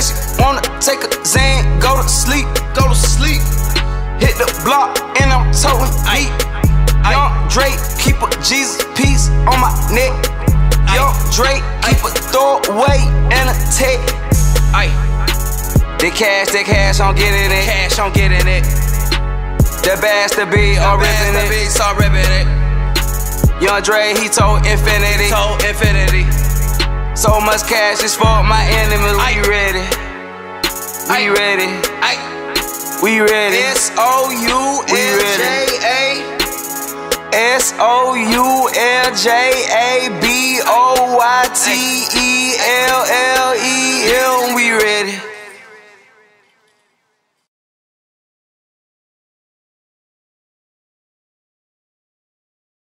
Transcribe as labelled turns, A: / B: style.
A: She wanna take a Zan, go to sleep, go to sleep. Hit the block and I'm toting heat. Young Dre, keep a Jesus piece on my neck. Young Dre, keep a throwaway and a tech. Ay. That cash, that cash, I'm getting it.
B: Cash, I'm getting it.
A: That bastard be all ripping
B: Bad
A: it.
B: beats, all ripping it.
A: Young Dre, he told infinity.
B: So infinity.
A: So much cash is for my enemies. We
B: Aye.
A: ready. We
B: Aye.
A: ready. We ready.
B: S O U L J A.
A: S O U L J A B O Y T E L L E ready.